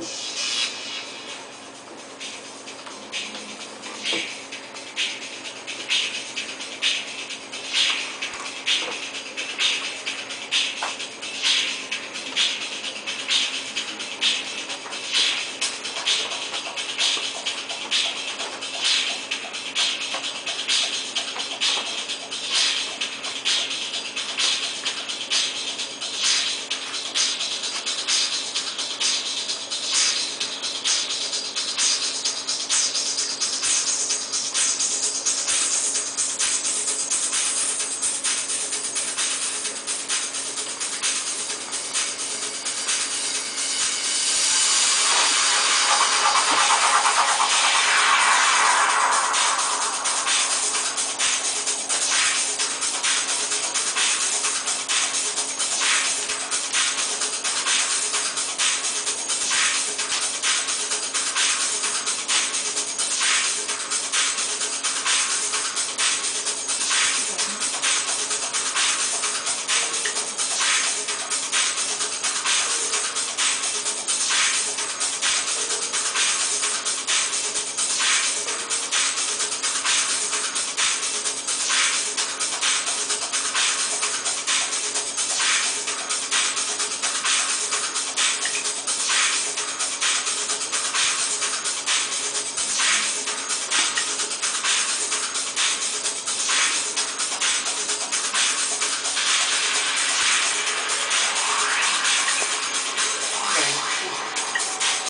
Shh.